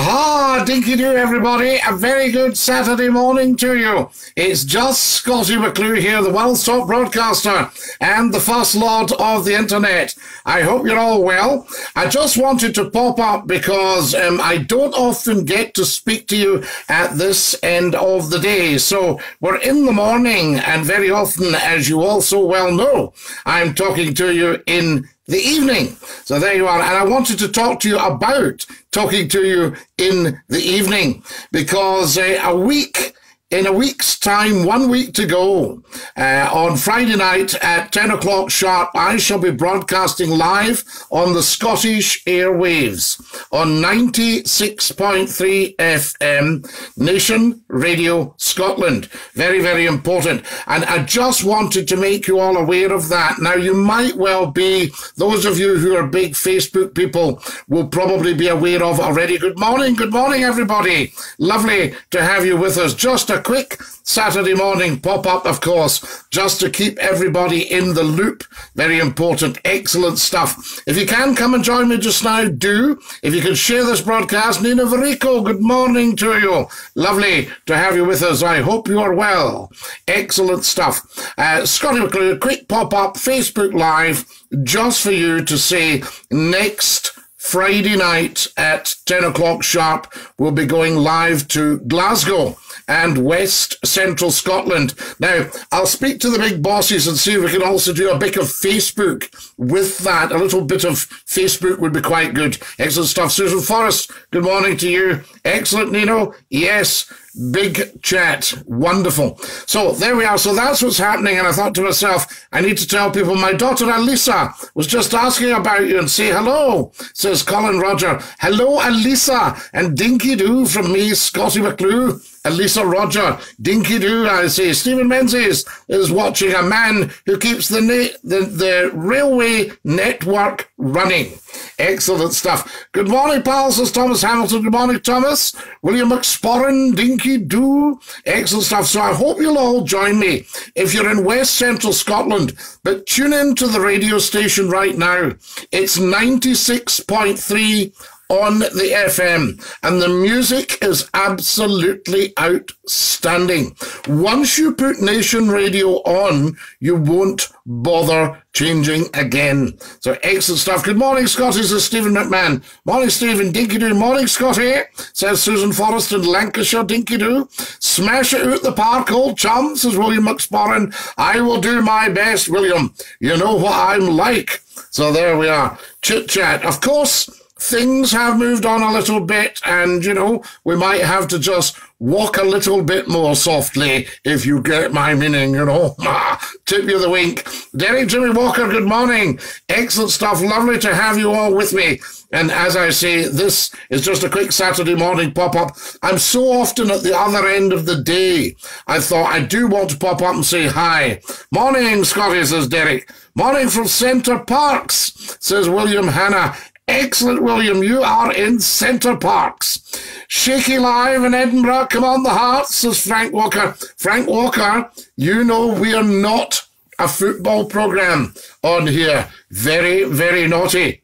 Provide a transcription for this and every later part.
Ah, dinky do, everybody. A very good Saturday morning to you. It's just Scottie McClue here, the world's top broadcaster and the first lord of the internet. I hope you're all well. I just wanted to pop up because um, I don't often get to speak to you at this end of the day. So we're in the morning, and very often, as you also well know, I'm talking to you in the evening. So there you are. And I wanted to talk to you about talking to you in the evening because uh, a week in a week's time, one week to go, uh, on Friday night at 10 o'clock sharp, I shall be broadcasting live on the Scottish airwaves on 96.3 FM, Nation Radio Scotland. Very, very important. And I just wanted to make you all aware of that. Now, you might well be, those of you who are big Facebook people will probably be aware of already. Good morning. Good morning, everybody. Lovely to have you with us. Just a quick Saturday morning pop up, of course, just to keep everybody in the loop. Very important, excellent stuff. If you can come and join me just now, do. If you can share this broadcast, Nina Varico, good morning to you. Lovely to have you with us. I hope you are well. Excellent stuff. Uh, Scottie McClue, quick pop up, Facebook Live, just for you to say next Friday night at 10 o'clock sharp, we'll be going live to Glasgow and West Central Scotland. Now, I'll speak to the big bosses and see if we can also do a bit of Facebook with that. A little bit of Facebook would be quite good. Excellent stuff. Susan Forrest, good morning to you. Excellent, Nino. Yes. Big chat. Wonderful. So there we are. So that's what's happening. And I thought to myself, I need to tell people my daughter Alisa was just asking about you and say hello, says Colin Roger. Hello, Alisa. And dinky do from me, Scottie McClue. Elisa Roger, Dinky Doo, I say. Stephen Menzies is watching a man who keeps the, the, the railway network running. Excellent stuff. Good morning, pals. Says Thomas Hamilton. Good morning, Thomas. William McSporran, Dinky Doo. Excellent stuff. So I hope you'll all join me if you're in West Central Scotland. But tune in to the radio station right now. It's 96.3 on the FM, and the music is absolutely outstanding. Once you put Nation Radio on, you won't bother changing again. So excellent stuff. Good morning, Scottie, says Stephen McMahon. Morning, Stephen. Dinky Doo. Morning, Scottie. says Susan Forrest in Lancashire. Dinky Doo. Smash it out the park, old chum, says William McSporran. I will do my best, William. You know what I'm like. So there we are. Chit chat. Of course, things have moved on a little bit, and you know, we might have to just walk a little bit more softly, if you get my meaning, you know. Ah, tip you the wink. Derek Jimmy Walker, good morning. Excellent stuff. Lovely to have you all with me. And as I say, this is just a quick Saturday morning pop up. I'm so often at the other end of the day. I thought I do want to pop up and say hi. Morning, Scottie, says Derek. Morning from Center Parcs, says William Hanna. Excellent, William. You are in Center Parcs. Shaky Live in Edinburgh. Come on, the Hearts, says Frank Walker. Frank Walker, you know we are not a football program on here. Very, very naughty.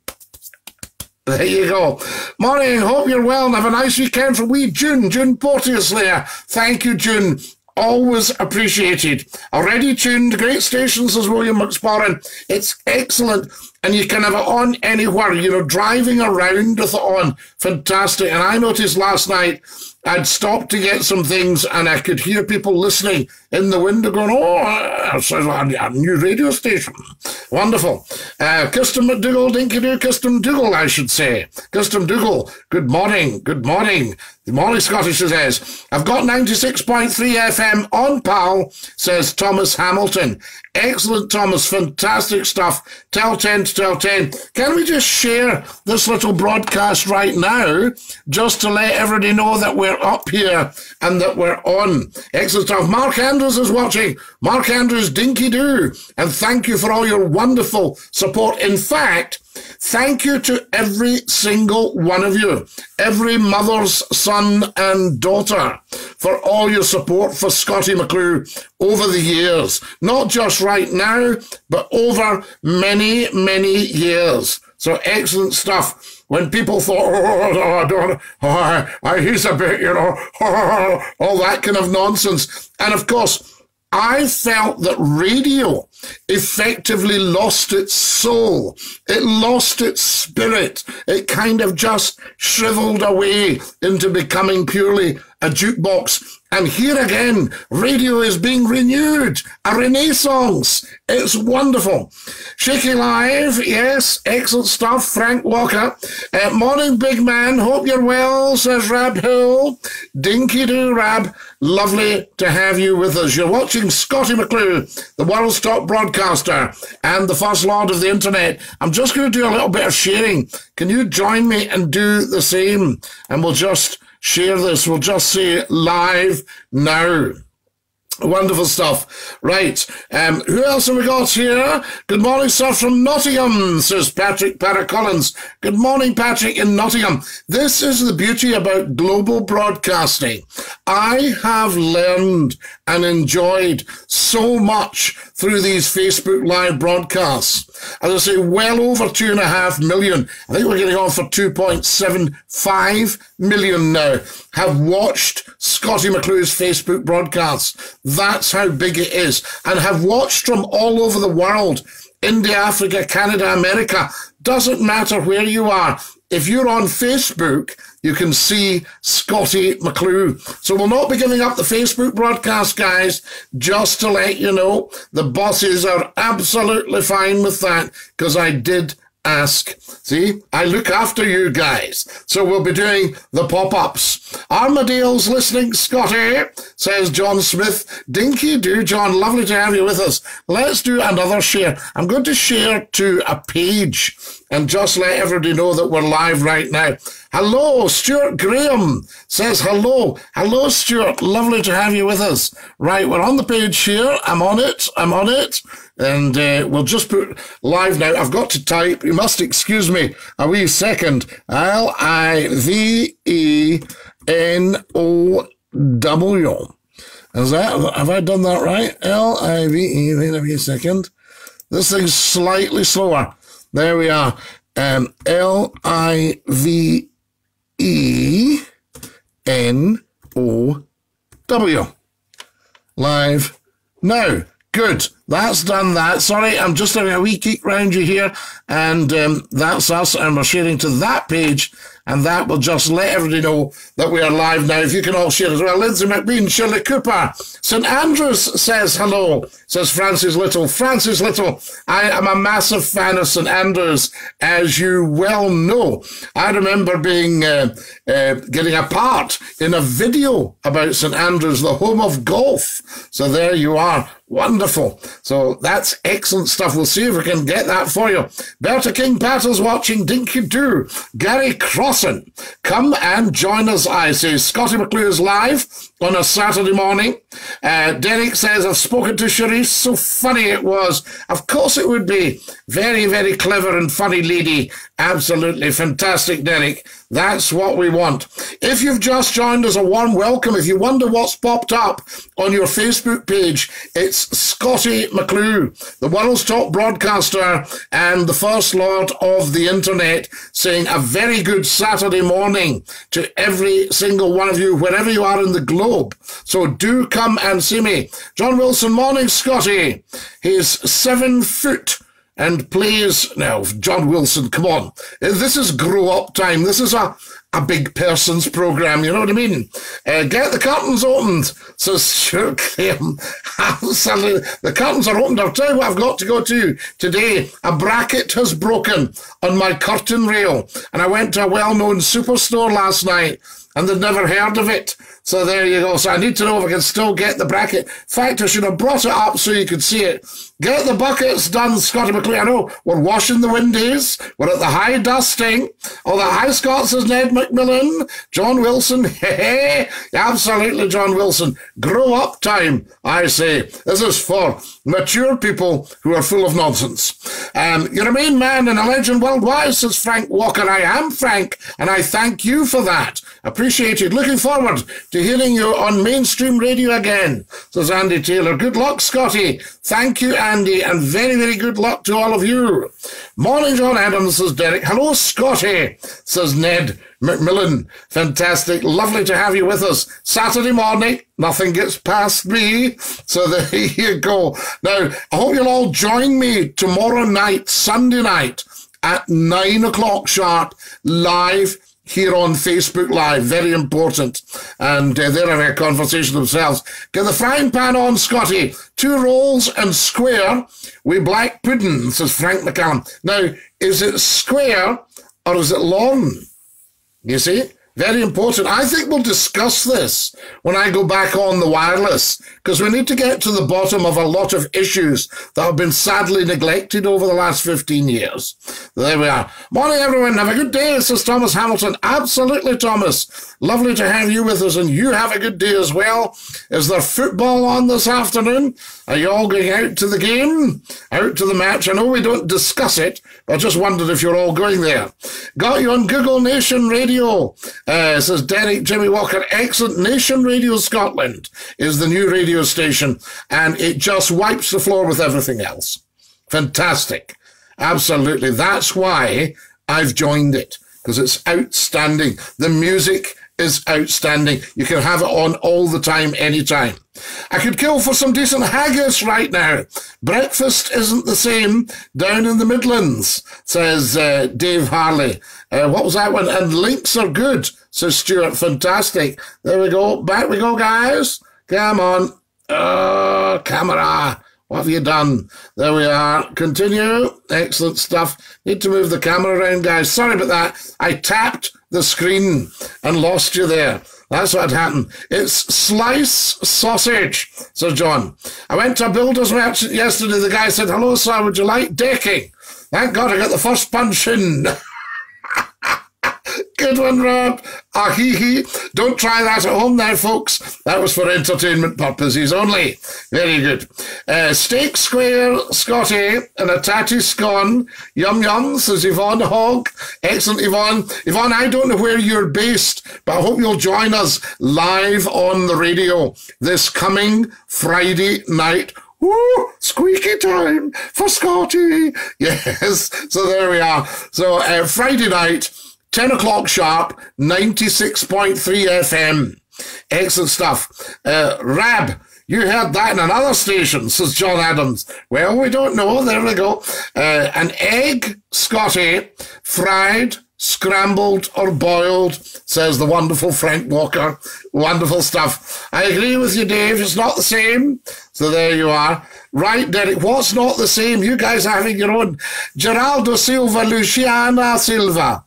There you go. Morning. Hope you're well and have a nice weekend for wee June. June Porteous there. Thank you, June. Always appreciated. Already tuned. Great station, says William McSporran. It's excellent and you can have it on anywhere. You know, driving around with it on, fantastic. And I noticed last night I'd stopped to get some things, and I could hear people listening in the window going, "Oh, it's a new radio station, wonderful." Uh, Custom McDougall, Dinky Doo, Custom Dougal, I should say. Custom Dougal, good morning, good morning. The morning Scottish says, I've got 96.3 FM on PAL, says Thomas Hamilton. Excellent, Thomas. Fantastic stuff. Tell 10 to tell 10. Can we just share this little broadcast right now just to let everybody know that we're up here and that we're on? Excellent stuff. Mark Andrews is watching. Mark Andrews, dinky do. And thank you for all your wonderful support. In fact, Thank you to every single one of you, every mother's son and daughter, for all your support for Scottie McClue over the years. Not just right now, but over many, many years. So excellent stuff. When people thought, oh, oh oh, oh, oh he's a bit, you know, oh, oh, all that kind of nonsense. And of course, I felt that radio effectively lost its soul. It lost its spirit. It kind of just shriveled away into becoming purely a jukebox. And here again, radio is being renewed, a renaissance. It's wonderful. Shaky Live, yes, excellent stuff. Frank Walker. Uh, morning, big man. Hope you're well, says Rab Hill. Dinky do, Rab. Lovely to have you with us. You're watching Scottie McClue, the world's top broadcaster and the first lord of the internet. I'm just going to do a little bit of sharing. Can you join me and do the same? And we'll just share this. We'll just say live now. Wonderful stuff. Right. Um, who else have we got here? Good morning, sir, from Nottingham, says Patrick Paracollins. Good morning, Patrick in Nottingham. This is the beauty about global broadcasting. I have learned and enjoyed so much through these Facebook Live broadcasts. As I say, well over two and a half million. I think we're getting on for 2.75 million now have watched Scottie McClue's Facebook broadcasts. That's how big it is. And have watched from all over the world. India, Africa, Canada, America. Doesn't matter where you are. If you're on Facebook, you can see Scottie McClue. So we'll not be giving up the Facebook broadcast, guys, just to let you know. The bosses are absolutely fine with that because I did ask. See, I look after you guys. So we'll be doing the pop-ups. Armadale's listening, Scottie, says John Smith. Dinky do, John. Lovely to have you with us. Let's do another share. I'm going to share to a page and just let everybody know that we're live right now. Hello, Stuart Graham says hello. Hello, Stuart. Lovely to have you with us. Right, we're on the page here. I'm on it. I'm on it. And uh, we'll just put live now. I've got to type. You must excuse me a wee second. L I V E N O W. Is that, have I done that right? L I V E, wait a wee second. This thing's slightly slower. There we are. Um, L I V E N O W. Live now. Good. That's done that. Sorry, I'm just having a wee kick round you here. And um, that's us. And we're sharing to that page. And that will just let everybody know that we are live now. If you can all share as well. Lindsay McBean, Shirley Cooper. St Andrews says hello, says Francis Little. Francis Little, I am a massive fan of St Andrews, as you well know. I remember being, uh, uh, getting a part in a video about St Andrews, the home of golf. So there you are. Wonderful. So that's excellent stuff. We'll see if we can get that for you. Berta King Patters watching Dinky Doo. Gary Crossan, come and join us. I say Scottie McClue is live on a Saturday morning. Uh, Derek says, I've spoken to Cherise. So funny it was. Of course it would be. Very, very clever and funny lady. Absolutely fantastic, Derek. That's what we want. If you've just joined us, a warm welcome. If you wonder what's popped up on your Facebook page, it's Scottie McClue, the world's top broadcaster and the first lord of the internet, saying a very good Saturday morning to every single one of you, wherever you are in the globe. So do come and see me. John Wilson, morning, Scottie. He's seven foot and plays now John Wilson come on. This is grow up time. This is a a big person's program you know what I mean? Uh, get the curtains opened says Stuart Graham. Absolutely the curtains are opened. I'll tell you what I've got to go to today. A bracket has broken on my curtain rail and I went to a well-known superstore last night and they'd never heard of it so there you go. So I need to know if I can still get the bracket. In fact, I should have brought it up so you could see it. Get the buckets done, Scottie McClue. I know we're washing the windies. We're at the high dusting. Oh, the high Scots is Ned McMillan, John Wilson. Hey, absolutely, John Wilson. Grow up time, I say. This is for mature people who are full of nonsense. Um, you're a main man and a legend worldwide, says Frank Walker. I am Frank, and I thank you for that. Appreciated. Looking forward to hearing you on mainstream radio again, says Andy Taylor. Good luck, Scottie. Thank you, Andy, and very, very good luck to all of you. Morning, John Adams, says Derek. Hello, Scottie, says Ned McMillan. Fantastic. Lovely to have you with us. Saturday morning, nothing gets past me. So there you go. Now, I hope you'll all join me tomorrow night, Sunday night, at nine o'clock sharp, live here on Facebook Live. Very important. And uh, they're having a conversation themselves. Get the frying pan on, Scottie. Two rolls and square with black pudding, says Frank McCallum. Now, is it square or is it long? You see? Very important. I think we'll discuss this when I go back on the wireless, because we need to get to the bottom of a lot of issues that have been sadly neglected over the last 15 years. There we are. Morning, everyone. Have a good day, says Thomas Hamilton. Absolutely, Thomas. Lovely to have you with us, and you have a good day as well. Is there football on this afternoon? Are you all going out to the game? Out to the match? I know we don't discuss it, but I just wondered if you're all going there. Got you on Google Nation Radio. Uh, says Derek Jimmy Walker. Excellent. Nation Radio Scotland is the new radio station, and it just wipes the floor with everything else. Fantastic. Absolutely. That's why I've joined it, because it's outstanding. The music is outstanding. You can have it on all the time, anytime. I could kill for some decent haggis right now. Breakfast isn't the same down in the Midlands, says uh, Dave Harley. Uh, what was that one? And links are good, says Stuart. Fantastic. There we go. Back we go, guys. Come on. Oh, camera. What have you done? There we are. Continue. Excellent stuff. Need to move the camera around, guys. Sorry about that. I tapped the screen and lost you there. That's what happened. It's slice sausage, Sir John. I went to a builder's merchant yesterday. The guy said, hello, sir, would you like decking? Thank God I got the first punch in. Good one, Rob. Ah, hee hee. Don't try that at home now, folks. That was for entertainment purposes only. Very good. Uh, steak square, Scottie, and a tatty scone. Yum yum, says Yvonne Hogg. Excellent, Yvonne. Yvonne, I don't know where you're based, but I hope you'll join us live on the radio this coming Friday night Woo, squeaky time for Scottie. Yes. So there we are. So uh, Friday night, 10 o'clock sharp, 96.3 FM. Excellent stuff. Uh, Rab, you heard that in another station, says John Adams. Well, we don't know. There we go. Uh, an egg, Scottie, fried, scrambled or boiled, says the wonderful Frank Walker. Wonderful stuff. I agree with you, Dave. It's not the same. So there you are. Right, Derek. What's not the same? You guys are having your own. Geraldo Silva, Luciana Silva.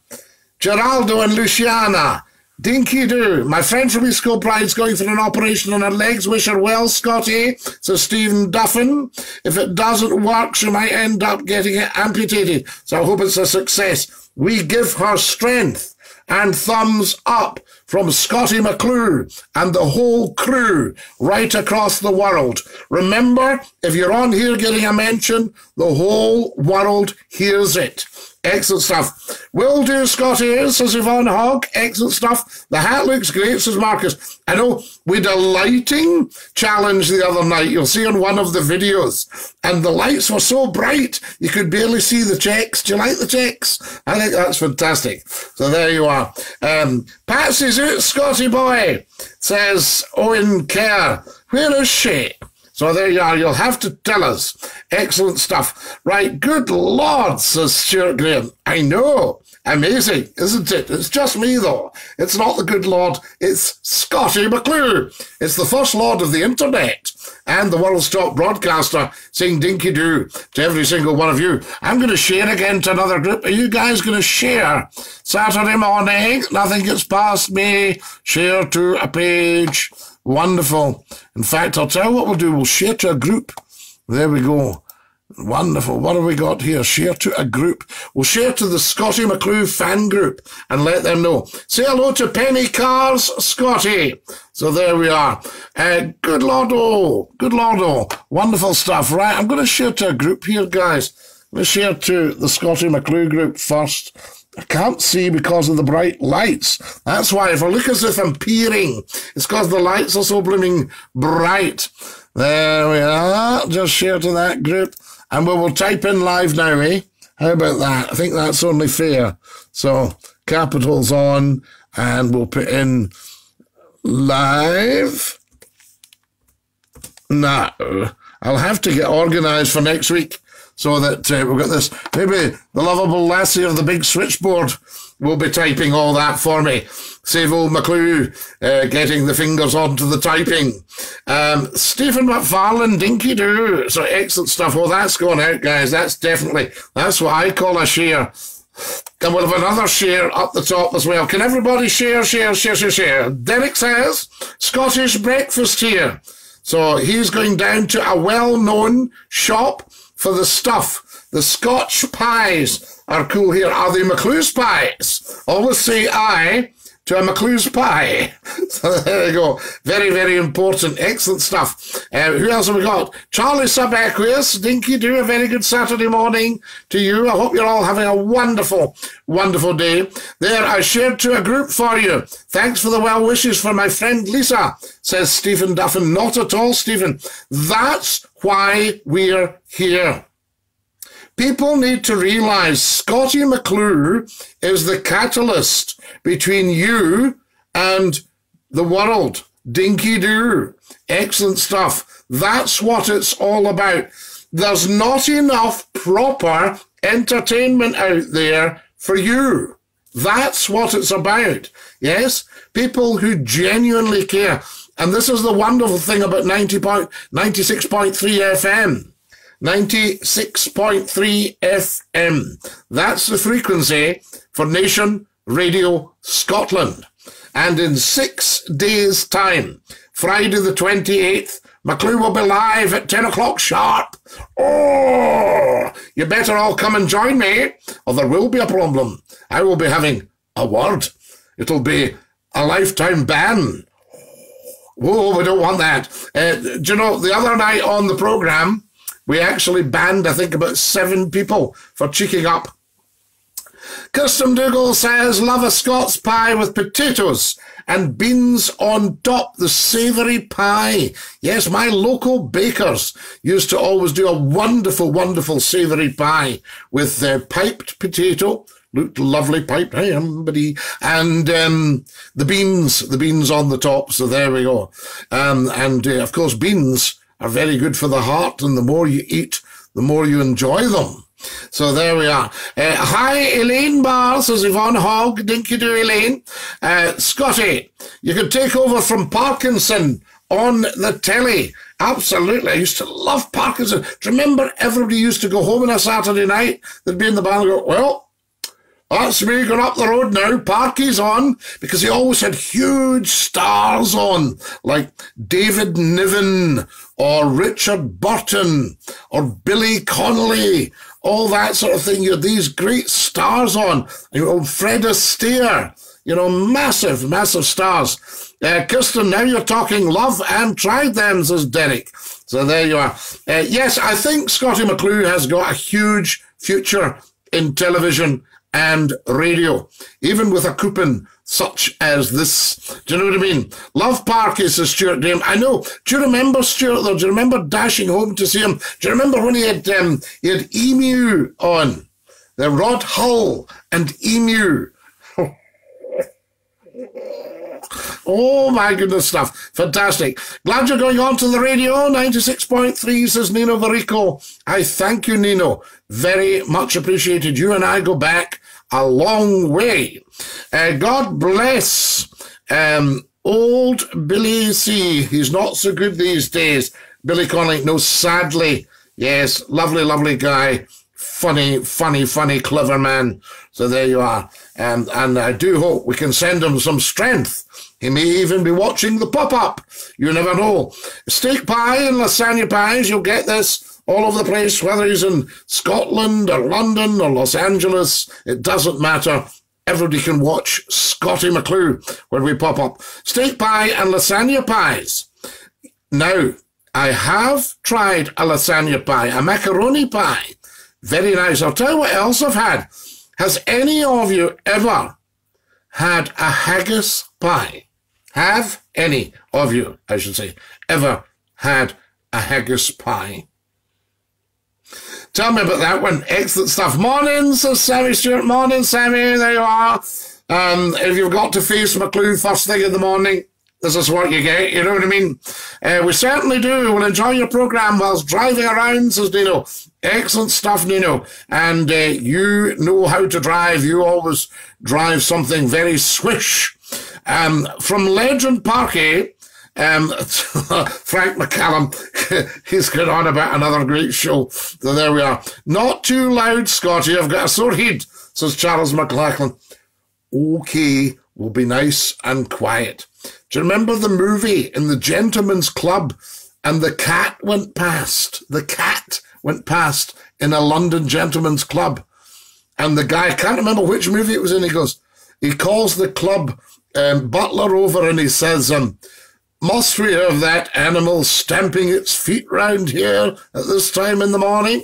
Geraldo and Luciana. Dinky do. My friend from his school pride's going for an operation on her legs. Wish her well, Scottie, says Stephen Duffin. If it doesn't work, she might end up getting it amputated. So I hope it's a success. We give her strength and thumbs up from Scottie McClue and the whole crew right across the world. Remember, if you're on here getting a mention, the whole world hears it. Excellent stuff. Will do, Scottie, says Yvonne Hogg. Excellent stuff. The hat looks great, says Marcus. I know we did a lighting challenge the other night. You'll see on one of the videos. And the lights were so bright, you could barely see the checks. Do you like the checks? I think that's fantastic. So there you are. Um, Patsy's out, Scottie boy, says Owen Kerr. Where is she? So there you are. You'll have to tell us. Excellent stuff. Right. Good Lord, says Stuart Graham. I know. Amazing, isn't it? It's just me, though. It's not the good Lord. It's Scottie McClue. It's the first Lord of the Internet and the world's top broadcaster saying dinky doo to every single one of you. I'm going to share again to another group. Are you guys going to share? Saturday morning, nothing gets past me. Share to a page. Wonderful. In fact, I'll tell you what we'll do. We'll share to a group. There we go. Wonderful. What have we got here? Share to a group. We'll share to the Scottie McClue fan group and let them know. Say hello to Penny Cars, Scottie. So there we are. Uh, good Lordo. Good Lordo. Wonderful stuff. Right. I'm going to share to a group here, guys. Let's share to the Scottie McClue group first. I can't see because of the bright lights. That's why if I look as if I'm peering, it's because the lights are so blooming bright. There we are. Just share to that group. And we will type in live now, eh? How about that? I think that's only fair. So capitals on and we'll put in live. Now, I'll have to get organised for next week so that uh, we've got this. Maybe the lovable lassie of the big switchboard will be typing all that for me. Save old McClue uh, getting the fingers onto the typing. Um, Stephen McFarlane, dinky doo. So excellent stuff. Oh, that's going out, guys. That's definitely, that's what I call a share. And we'll have another share up the top as well. Can everybody share, share, share, share, share? Derek says, Scottish breakfast here. So he's going down to a well-known shop for the stuff. The Scotch pies are cool here. Are they McClue's pies? Always say I to a McClue's pie. So there you go. Very, very important. Excellent stuff. Uh, who else have we got? Charlie Subaqueous. Dinky, do a very good Saturday morning to you. I hope you're all having a wonderful, wonderful day. There, I shared to a group for you. Thanks for the well wishes for my friend Lisa, says Stephen Duffin. Not at all, Stephen. That's why we're here. People need to realize Scottie McClue is the catalyst between you and the world. Dinky doo. Excellent stuff. That's what it's all about. There's not enough proper entertainment out there for you. That's what it's about. Yes? People who genuinely care. And this is the wonderful thing about 90 point, 96.3 FM. 96.3 FM. That's the frequency for Nation Radio Scotland. And in six days' time, Friday the 28th, McClue will be live at 10 o'clock sharp. Oh, you better all come and join me, or there will be a problem. I will be having a word. It'll be a lifetime ban. Whoa, we don't want that. Uh, do you know, the other night on the programme, we actually banned, I think, about seven people for cheeking up. Custom Dougal says, love a Scots pie with potatoes and beans on top, the savoury pie. Yes, my local bakers used to always do a wonderful, wonderful savoury pie with their piped potato, looked lovely piped, hey, somebody, and um, the beans, the beans on the top. So there we go. Um, and uh, of course, beans are very good for the heart, and the more you eat, the more you enjoy them. So there we are. Uh, hi, Elaine Barr, says Yvonne Hogg. Dinky do, Elaine. Uh, Scottie, you could take over from Parkinson on the telly. Absolutely. I used to love Parkinson. Do you remember everybody used to go home on a Saturday night? They'd be in the band and go, well, that's me going up the road now. Parky's on because he always had huge stars on, like David Niven or Richard Burton or Billy Connolly, all that sort of thing. You had these great stars on. You know, Fred Astaire, you know, massive, massive stars. Uh, Kirsten, now you're talking love and tried them, says Derek. So there you are. Uh, yes, I think Scottie McClue has got a huge future in television and radio, even with a coupon such as this. Do you know what I mean? Love Park is the Stuart Graham. I know. Do you remember Stuart though? Do you remember dashing home to see him? Do you remember when he had um, he had Emu on? The Rod Hull and Emu. Oh my goodness stuff. Fantastic. Glad you're going on to the radio. 96.3 says Nino Varico. I thank you, Nino. Very much appreciated. You and I go back a long way. Uh, God bless um, old Billy C. He's not so good these days. Billy Connolly, no, sadly. Yes, lovely, lovely guy. Funny, funny, funny, clever man. So there you are. Um, and I do hope we can send him some strength. He may even be watching the pop-up. You never know. Steak pie and lasagna pies, you'll get this all over the place, whether he's in Scotland or London or Los Angeles, it doesn't matter. Everybody can watch Scottie McClue when we pop up. Steak pie and lasagna pies. Now, I have tried a lasagna pie, a macaroni pie. Very nice. I'll tell you what else I've had. Has any of you ever had a haggis pie? Have any of you, I should say, ever had a haggis pie? Tell me about that one. Excellent stuff. Morning, says Sammy Stewart. Morning, Sammy. There you are. Um, if you've got to face McClue first thing in the morning, this is what you get. You know what I mean? Uh, we certainly do. We'll enjoy your program whilst driving around, says Nino. Excellent stuff, Nino. And uh, you know how to drive. You always drive something very swish. Um, from Legend Parky, um, Frank McCallum, he's going on about another great show. So there we are. Not too loud, Scottie. I've got a sore head, says Charles McLachlan. Okay, we'll be nice and quiet. Do you remember the movie in the Gentleman's Club and the cat went past? The cat went past in a London Gentleman's Club. And the guy, I can't remember which movie it was in, he goes, he calls the club um, butler over and he says, um, must we have that animal stamping its feet round here at this time in the morning?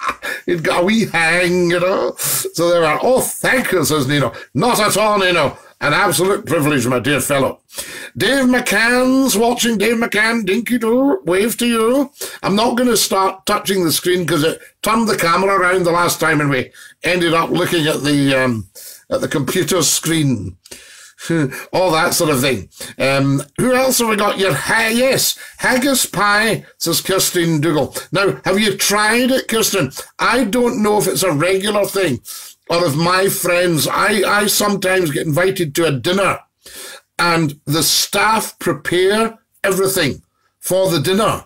He'd got a wee hang, you know. So they were, oh, thank you, says Nino. Not at all, Nino. An absolute privilege, my dear fellow. Dave McCann's watching. Dave McCann, dinky doo, wave to you. I'm not going to start touching the screen because it turned the camera around the last time and we ended up looking at the um, at the computer screen. all that sort of thing. Um, who else have we got? Your ha- yes, haggis pie, says Kirsten Dougal. Now, have you tried it, Kirsten? I don't know if it's a regular thing or if my friends, I, I sometimes get invited to a dinner and the staff prepare everything for the dinner.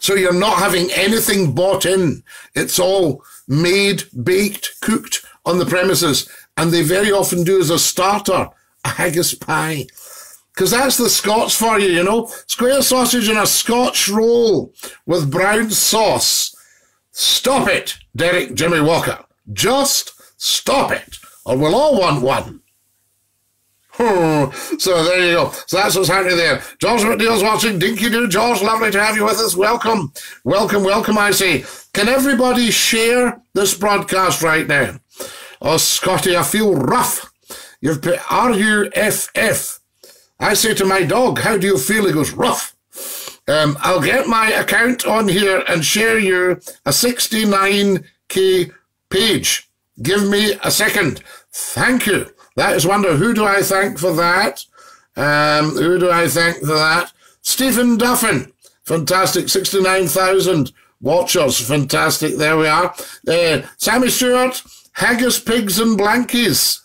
So you're not having anything bought in. It's all made, baked, cooked on the premises. And they very often do as a starter a haggis pie. Because that's the Scots for you, you know. Square sausage and a Scotch roll with brown sauce. Stop it, Derek Jimmy Walker. Just stop it, or we'll all want one. Hmm. So there you go. So that's what's happening there. George McNeil's watching. Dinky Doo. George, lovely to have you with us. Welcome. Welcome, welcome, I say. Can everybody share this broadcast right now? Oh, Scottie, I feel rough. You've put R-U-F-F. I say to my dog, how do you feel? He goes, rough. Um, I'll get my account on here and share you a 69k page. Give me a second. Thank you. That is wonder. Who do I thank for that? Um, who do I thank for that? Stephen Duffin. Fantastic. 69,000 watchers. Fantastic. There we are. Uh, Sammy Stewart. Haggis, pigs and blankies.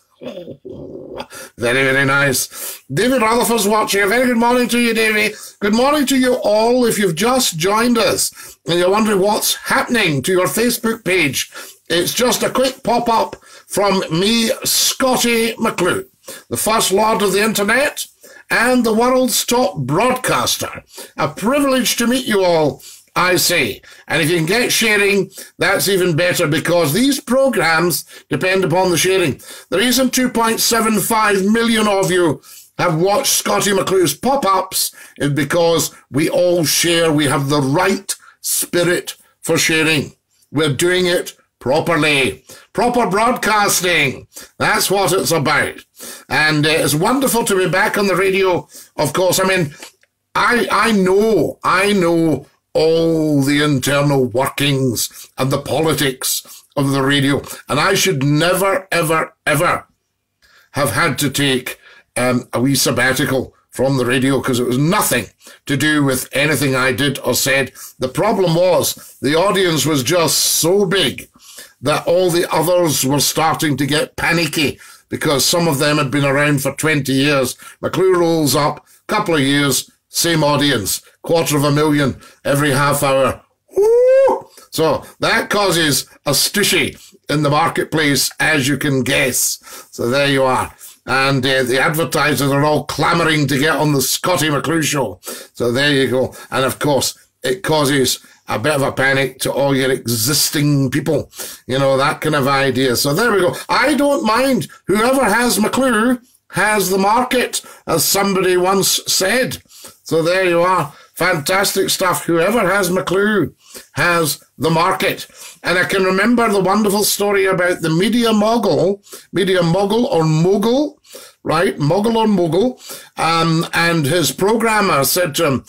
Very, very nice. David Rutherford's watching. A very good morning to you, Davy. Good morning to you all. If you've just joined us and you're wondering what's happening to your Facebook page, it's just a quick pop up from me, Scottie McClue, the first lord of the internet and the world's top broadcaster. A privilege to meet you all, I say. And if you can get sharing, that's even better because these programs depend upon the sharing. The reason 2.75 million of you have watched Scottie McClue's pop ups is because we all share. We have the right spirit for sharing. We're doing it properly. Proper broadcasting. That's what it's about. And uh, it's wonderful to be back on the radio, of course. I mean, I, I know, I know all the internal workings and the politics of the radio. And I should never, ever, ever have had to take um, a wee sabbatical from the radio because it was nothing to do with anything I did or said. The problem was the audience was just so big that all the others were starting to get panicky because some of them had been around for 20 years. McClue rolls up, a couple of years, same audience, quarter of a million every half hour. Woo! So that causes a stushy in the marketplace, as you can guess. So there you are. And uh, the advertisers are all clamoring to get on the Scottie McClue show. So there you go. And of course, it causes a bit of a panic to all your existing people, you know, that kind of idea. So there we go. I don't mind. Whoever has McClue has the market, as somebody once said. So there you are. Fantastic stuff. Whoever has McClue has the market. And I can remember the wonderful story about the media mogul, media mogul or mogul, right? Mogul or mogul. Um, and his programmer said to him,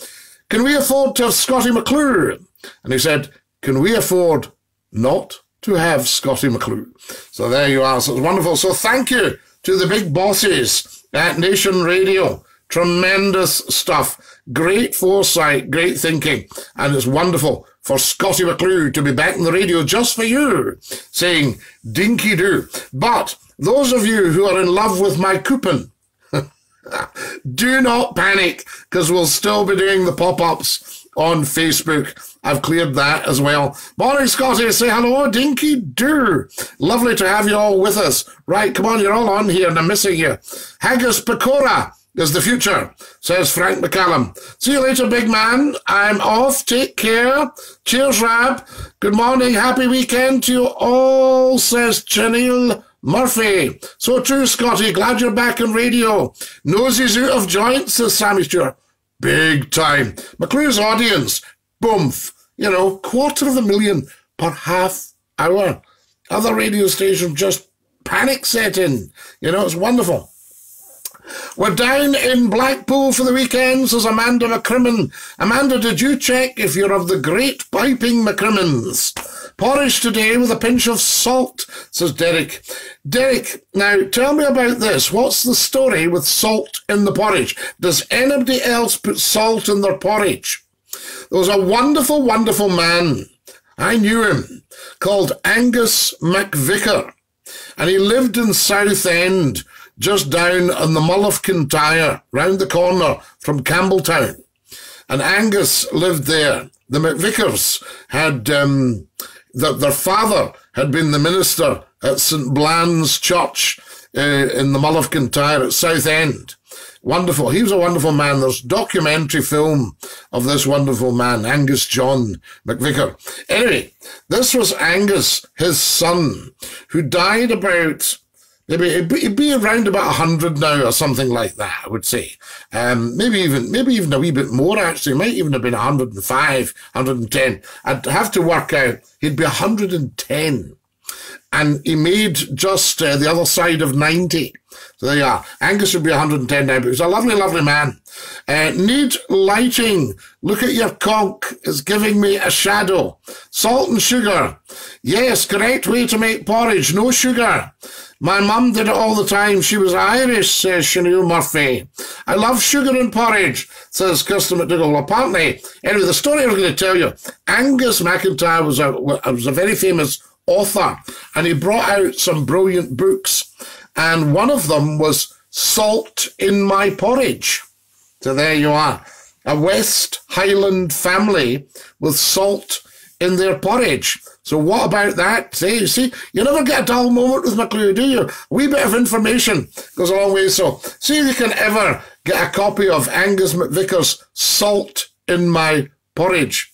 Can we afford to have Scottie McClue? And he said, Can we afford not to have Scottie McClue? So there you are. So it's wonderful. So thank you to the big bosses at Nation Radio. Tremendous stuff. Great foresight, great thinking. And it's wonderful for Scottie McClue to be back on the radio just for you, saying dinky do. But those of you who are in love with my coupon, do not panic because we'll still be doing the pop-ups on Facebook. I've cleared that as well. Morning, Scottie. Say hello, Dinky Do. Lovely to have you all with us. Right, come on, you're all on here and I'm missing you. Haggis pakora is the future, says Frank McCallum. See you later, big man. I'm off. Take care. Cheers, Rab. Good morning. Happy weekend to you all, says Janelle Murphy. So true, Scottie. Glad you're back on radio. Noses out of joint, says Sammy Stewart. Big time. McClue's audience, boomf. You know, quarter of a million per half hour. Other radio stations just panic setting. You know, it's wonderful. We're down in Blackpool for the weekend, says Amanda McCrimmon. Amanda, did you check if you're of the great piping McCrimmons? Porridge today with a pinch of salt, says Derek. Derek, now tell me about this. What's the story with salt in the porridge? Does anybody else put salt in their porridge? There was a wonderful, wonderful man. I knew him, called Angus MacVicar. And he lived in Southend just down on the Mull of Kintyre, round the corner from Campbeltown. And Angus lived there. The MacVicars had, um, the, their father had been the minister at St. Bland's Church uh, in the Mull of Kintyre at Southend. Wonderful. He was a wonderful man. There's documentary film of this wonderful man, Angus John MacVicar. Anyway, this was Angus, his son, who died about Maybe it'd be, it'd be around about 100 now or something like that, I would say. Um, maybe even, maybe even a wee bit more actually. It might even have been 105, 110. I'd have to work out. He'd be 110. And he made just uh, the other side of 90. So there you are. Angus would be 110 now, but he's a lovely, lovely man. Uh, need lighting. Look at your conch. It's giving me a shadow. Salt and sugar. Yes, correct way to make porridge. No sugar. My mum did it all the time. She was Irish, says Chanel Murphy. I love sugar and porridge, says Kirsten McDougall. Apparently, anyway, the story I was going to tell you, Angus McIntyre was a, was a very famous author, and he brought out some brilliant books, and one of them was Salt in My Porridge. So there you are. A West Highland family with salt in their porridge. So what about that? See, see, you never get a dull moment with McClue, do you? A wee bit of information goes a long way. So see if you can ever get a copy of Angus MacVicar's Salt in My Porridge.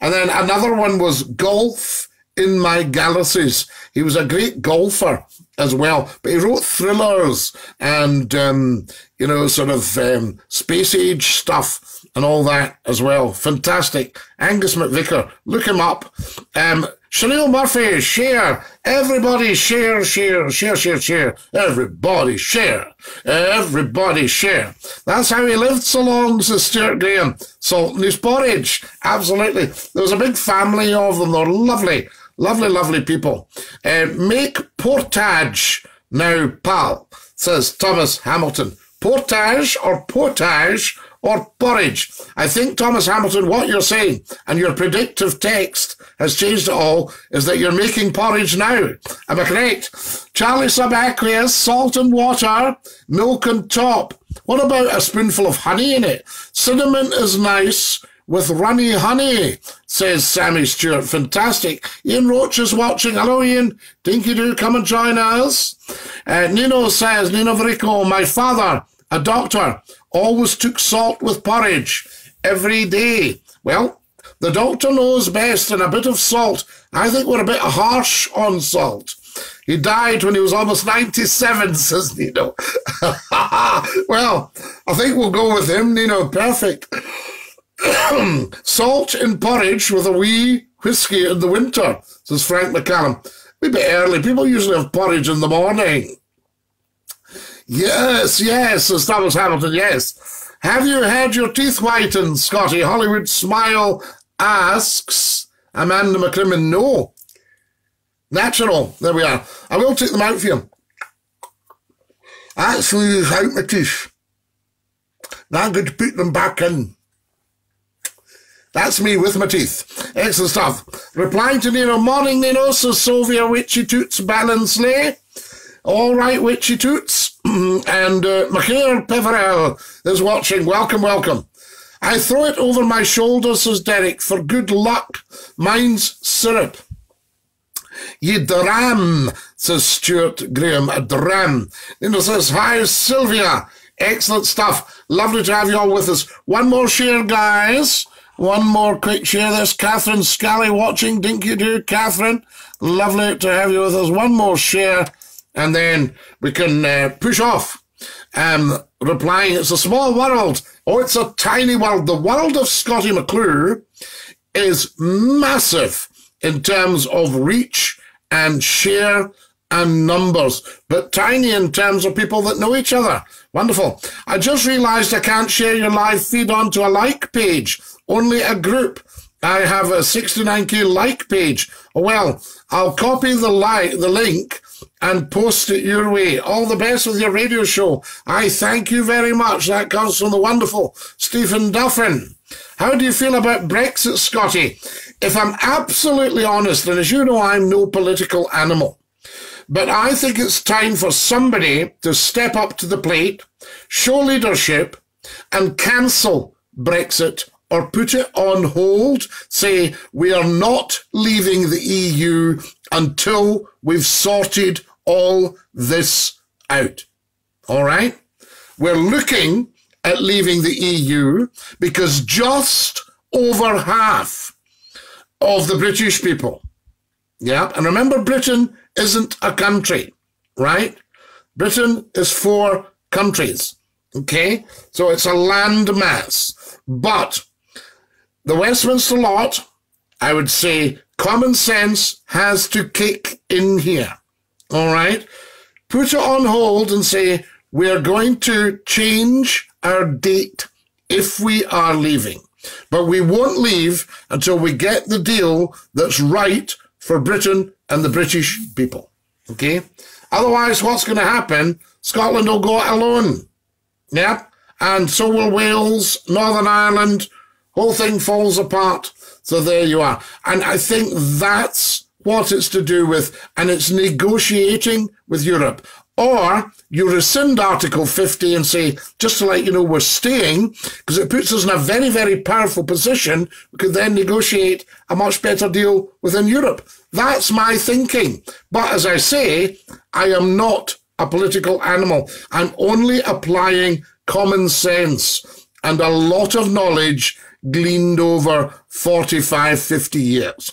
And then another one was Golf in My Gallowses. He was a great golfer as well, but he wrote thrillers and, um, you know, sort of um, space age stuff and all that as well. Fantastic. Angus MacVicar, look him up. Um, Chanel Murphy, share. Everybody share, share, share, share, share. Everybody share. Everybody share. That's how he lived so long, says Stuart Graham. Salt in his porridge. Absolutely. There was a big family of them. They're lovely, lovely, lovely people. Uh, make portage now, pal, says Thomas Hamilton. Portage or portage or porridge. I think, Thomas Hamilton, what you're saying and your predictive text has changed it all is that you're making porridge now. Am I correct? Charlie subaqueous, salt and water, milk and top. What about a spoonful of honey in it? Cinnamon is nice with runny honey, says Sammy Stewart. Fantastic. Ian Roach is watching. Hello, Ian. Dinky Doo, come and join us. Uh, Nino says, Nino Verico, my father, a doctor, always took salt with porridge every day. Well, the doctor knows best, and a bit of salt. I think we're a bit harsh on salt. He died when he was almost 97, says Nino. well, I think we'll go with him, Nino. Perfect. Salt in porridge with a wee whiskey in the winter, says Frank McCallum. A bit early. People usually have porridge in the morning. Yes, yes, Thomas Hamilton, yes. Have you had your teeth whitened, Scottie? Hollywood Smile asks. Amanda McCrimmon, no. Natural. There we are. I will take them out for you. Actually, out my teeth. Now I'm going to put them back in. That's me with my teeth. Excellent stuff. Replying to Nino, morning Nino, says Sylvia Witchy Toots Ballansley. All right, Witchy Toots. and uh, Michael Peverell is watching. Welcome, welcome. I throw it over my shoulder, says Derek, for good luck. Mine's syrup. Ye dram, says Stuart Graham, a dram. Nino says, hi, Sylvia. Excellent stuff. Lovely to have you all with us. One more share, guys. One more quick share. There's Catherine Scally watching. Dinky do, Catherine. Lovely to have you with us. One more share, and then we can uh, push off. Um, replying, it's a small world. Oh, it's a tiny world. The world of Scottie McClue is massive in terms of reach and share and numbers, but tiny in terms of people that know each other. Wonderful. I just realized I can't share your live feed onto a like page only a group. I have a 69k like page. Well, I'll copy the like, the link and post it your way. All the best with your radio show. I thank you very much. That comes from the wonderful Stephen Duffin. How do you feel about Brexit, Scottie? If I'm absolutely honest, and as you know, I'm no political animal, but I think it's time for somebody to step up to the plate, show leadership, and cancel Brexit or put it on hold, say we are not leaving the EU until we've sorted all this out. All right? We're looking at leaving the EU because just over half of the British people, yeah, and remember Britain isn't a country, right? Britain is four countries, okay? So it's a land mass. But the Westminster lot, I would say common sense has to kick in here. All right? Put it on hold and say, we're going to change our date if we are leaving. But we won't leave until we get the deal that's right for Britain and the British people. Okay? Otherwise, what's going to happen? Scotland will go alone. Yeah? And so will Wales, Northern Ireland, whole thing falls apart. So there you are. And I think that's what it's to do with, and it's negotiating with Europe. Or you rescind Article 50 and say, just to let you know we're staying, because it puts us in a very, very powerful position. We could then negotiate a much better deal within Europe. That's my thinking. But as I say, I am not a political animal. I'm only applying common sense and a lot of knowledge gleaned over 45, 50 years.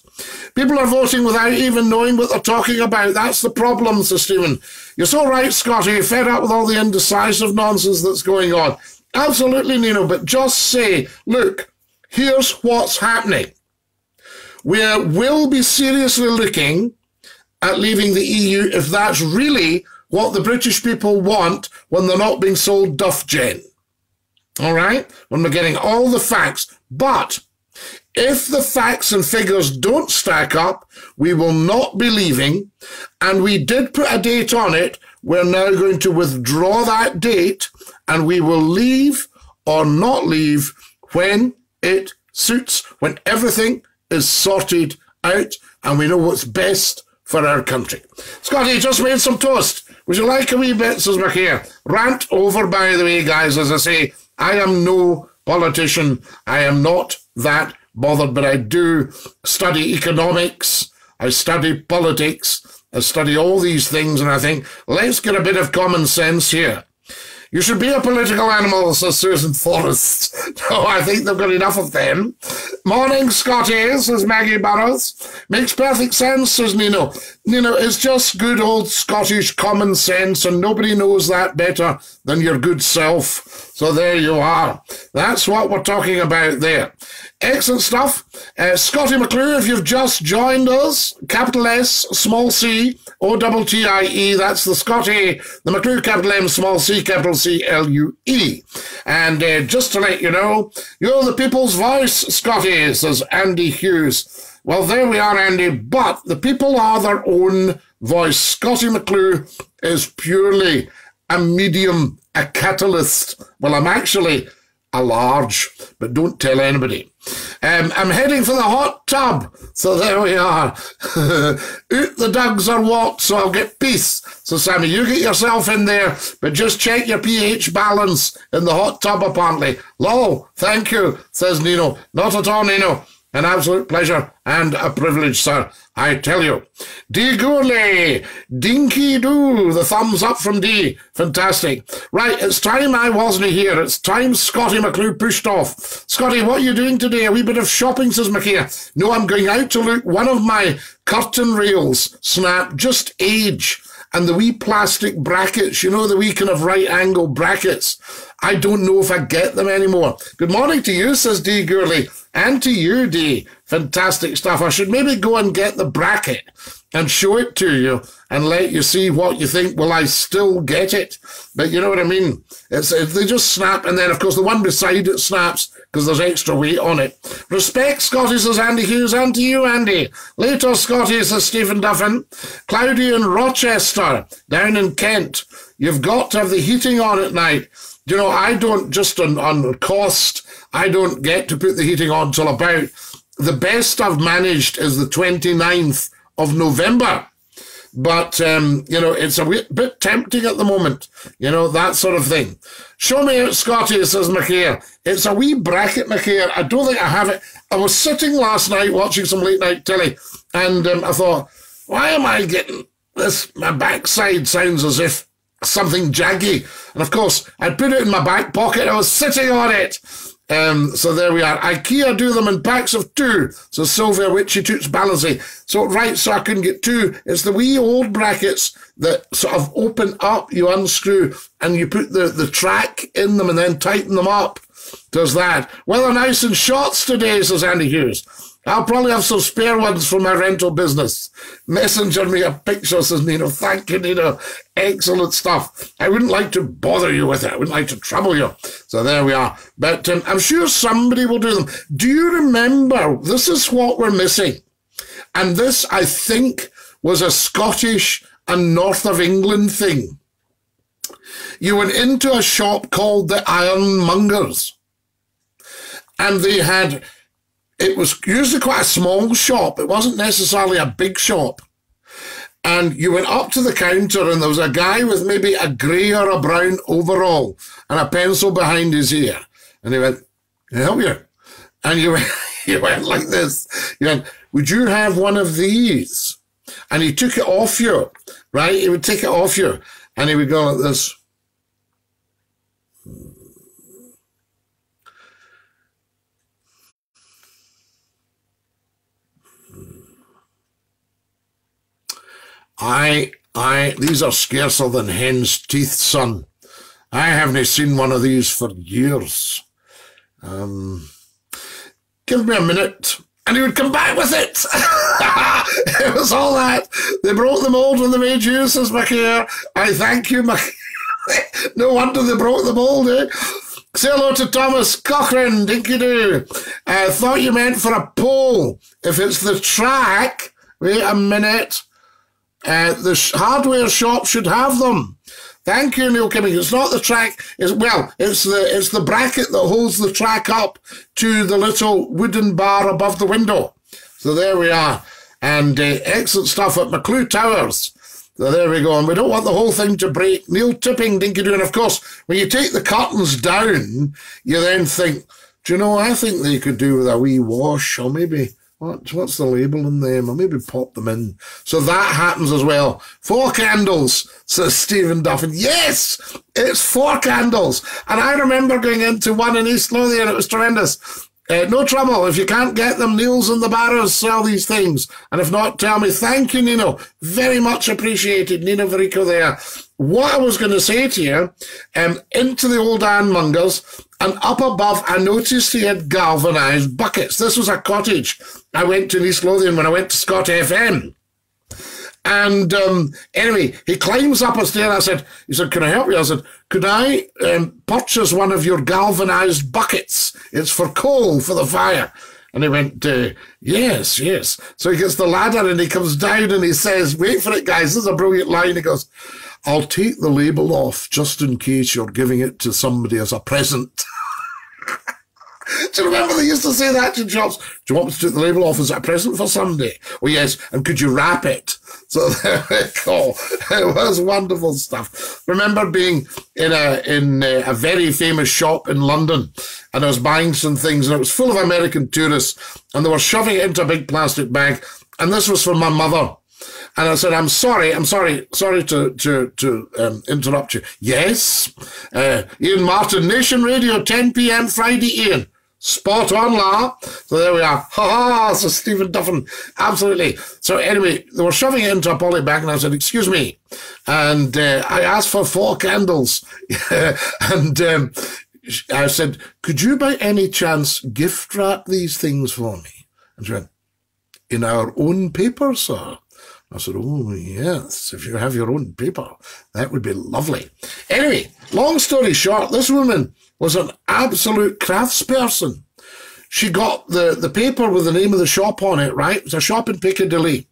People are voting without even knowing what they're talking about. That's the problem, Sir Stephen. You're so right, Scottie. You're fed up with all the indecisive nonsense that's going on. Absolutely, Nino, but just say, look, here's what's happening. We uh, will be seriously looking at leaving the EU if that's really what the British people want when they're not being sold Duff Gen. All right? When we're getting all the facts. But if the facts and figures don't stack up, we will not be leaving. And we did put a date on it. We're now going to withdraw that date and we will leave or not leave when it suits, when everything is sorted out and we know what's best for our country. Scottie just made some toast. Would you like a wee bit, says McKay? Rant over, by the way, guys, as I say, I am no politician. I am not that bothered, but I do study economics. I study politics. I study all these things, and I think, let's get a bit of common sense here. You should be a political animal, says Susan Forrest. No, I think they've got enough of them. Morning, Scottie, says Maggie Burrows. Makes perfect sense, says Nino. Nino, it's just good old Scottish common sense, and nobody knows that better than your good self. So there you are. That's what we're talking about there. Excellent stuff. Uh, Scottie McClue, if you've just joined us, capital S, small c, O double T I E, that's the Scottie, the McClue, capital M, small c, capital C L U E. And uh, just to let you know, you're the people's voice, Scottie, says Andy Hughes. Well, there we are, Andy, but the people are their own voice. Scottie McClue is purely a medium, a catalyst. Well, I'm actually a large, but don't tell anybody. Um, I'm heading for the hot tub. So there we are. Out the dogs are walked, so I'll get peace. So Sammy, you get yourself in there, but just check your pH balance in the hot tub apparently. Lol, thank you, says Nino. Not at all, Nino. An absolute pleasure and a privilege, sir, I tell you. D. Gourlay, dinky doo, the thumbs up from D. Fantastic. Right, it's time I wasn't here. It's time Scottie McClue pushed off. Scottie, what are you doing today? A wee bit of shopping, says Makia. No, I'm going out to look. One of my curtain rails snap, just age. And the wee plastic brackets, you know, the wee kind of right angle brackets. I don't know if I get them anymore. Good morning to you, says D. Gourley. And to you, D. Fantastic stuff. I should maybe go and get the bracket and show it to you and let you see what you think. Will I still get it? But you know what I mean? It's they just snap, and then of course the one beside it snaps because there's extra weight on it. Respect, Scottie says Andy Hughes, and to you, Andy. Later, Scottie says Stephen Duffin. Cloudy in Rochester, down in Kent. You've got to have the heating on at night. You know, I don't just on, on cost. I don't get to put the heating on till about the best I've managed is the 29th of November. But, um, you know, it's a bit tempting at the moment, you know, that sort of thing. Show me out, Scottie, says McCare. It's a wee bracket, McCare. I don't think I have it. I was sitting last night watching some late night telly, and um, I thought, why am I getting this? My backside sounds as if something jaggy. And of course, I put it in my back pocket. I was sitting on it. Um, so there we are. IKEA do them in packs of two. So Sylvia Witchy Toots Balancing. So right, so I couldn't get two. It's the wee old brackets that sort of open up, you unscrew, and you put the, the track in them and then tighten them up. Does that. Well, they're nice and shots today, says Andy Hughes. I'll probably have some spare ones for my rental business. Messenger me a picture, says Nino. Thank you, Nino. Excellent stuff. I wouldn't like to bother you with it. I wouldn't like to trouble you. So there we are. But um, I'm sure somebody will do them. Do you remember? This is what we're missing. And this, I think, was a Scottish and North of England thing. You went into a shop called the Ironmongers. And they had it was usually quite a small shop. It wasn't necessarily a big shop. And you went up to the counter and there was a guy with maybe a grey or a brown overall and a pencil behind his ear. And he went, Can I help you? And you went, you went like this. You went, Would you have one of these? And he took it off you, right? He would take it off you and he would go like this. I, I, these are scarcer than hen's teeth, son. I haven't seen one of these for years. Um, give me a minute. And he would come back with it. it was all that. They broke the mold when they made you, says McCare. I thank you, McCare. no wonder they broke the mold, eh? Say hello to Thomas Cochrane, dinky doo. I thought you meant for a pole. If it's the track, wait a minute. Uh, the hardware shop should have them. Thank you, Neil Kimming. It's not the track. It's, well, it's the it's the bracket that holds the track up to the little wooden bar above the window. So there we are. And uh, excellent stuff at McClue Towers. So there we go. And we don't want the whole thing to break. Neil Tipping, Dinky Doo. And of course, when you take the curtains down, you then think, do you know, I think they could do with a wee wash or maybe What, what's the label on them? I'll maybe pop them in. So that happens as well. Four candles, says Stephen Duffin. Yes, it's four candles. And I remember going into one in East Lothian. It was tremendous. Uh, no trouble. If you can't get them, Niels and the Barrows sell these things. And if not, tell me. Thank you, Nino. Very much appreciated. Nino Verico there. What I was going to say to you, um, into the old Ironmongers, and up above, I noticed he had galvanised buckets. This was a cottage. I went to East Lothian when I went to Scot FM. And um, anyway, he climbs up a stair. I said, he said, can I help you? I said, could I um, purchase one of your galvanized buckets? It's for coal for the fire. And he went, uh, yes, yes. So he gets the ladder and he comes down and he says, wait for it, guys. This is a brilliant line. He goes, I'll take the label off just in case you're giving it to somebody as a present. Do you remember they used to say that to jobs? Do you want me to take the label off? as a present for somebody? Oh, yes. And could you wrap it? So there we go. It was wonderful stuff. Remember being in a in a, a very famous shop in London, and I was buying some things, and it was full of American tourists, and they were shoving it into a big plastic bag, and this was for my mother. And I said, I'm sorry, I'm sorry, sorry to, to, to um, interrupt you. Yes, uh, Ian Martin, Nation Radio, 10 p.m. Friday, Ian. Spot on, La. So there we are. Ha ha. So Stephen Duffin. Absolutely. So anyway, they were shoving it into a poly bag and I said, excuse me. And uh, I asked for four candles. and um, I said, could you by any chance gift wrap these things for me? And she went, in our own paper, sir. I said, oh, yes, if you have your own paper, that would be lovely. Anyway, long story short, this woman was an absolute craftsperson. She got the, the paper with the name of the shop on it, right? It was a shop in Piccadilly.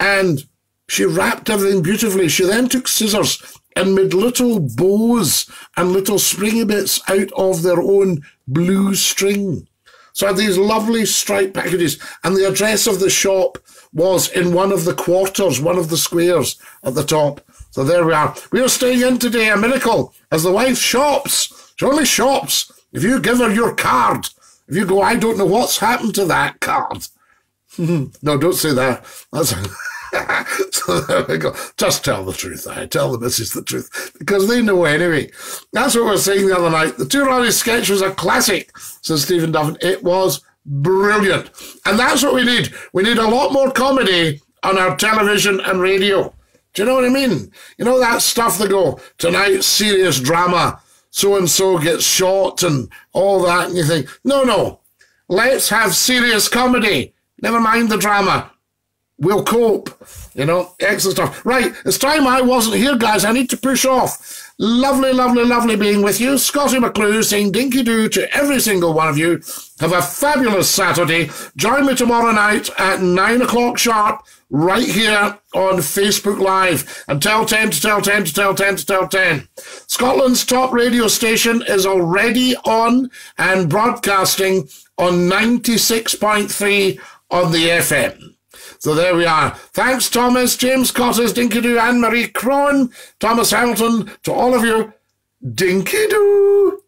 And she wrapped everything beautifully. She then took scissors and made little bows and little springy bits out of their own blue string. So I had these lovely striped packages, and the address of the shop was in one of the quarters, one of the squares at the top. So there we are. We are staying in today, a miracle, as the wife shops she only shops if you give her your card. If you go, I don't know what's happened to that card. no, don't say that. That's so there we go. Just tell the truth. I tell the missus the truth because they know anyway. That's what we were saying the other night. The Two Ronnie sketch was a classic, says Stephen Duffin. It was brilliant, and that's what we need. We need a lot more comedy on our television and radio. Do you know what I mean? You know that stuff that go tonight, serious drama so and so gets shot and all that, and you think, no, no, let's have serious comedy. Never mind the drama. We'll cope. You know, excellent stuff. Right, it's time I wasn't here, guys. I need to push off. Lovely, lovely, lovely being with you. Scottie McClue saying dinky doo to every single one of you. Have a fabulous Saturday. Join me tomorrow night at nine o'clock sharp right here on Facebook Live and tell 10 to tell 10 to tell 10 to tell 10. Scotland's top radio station is already on and broadcasting on 96.3 on the FM. So there we are. Thanks, Thomas, James Cotters, Dinky Doo, Anne Marie Cron, Thomas Hamilton, to all of you. Dinky Doo!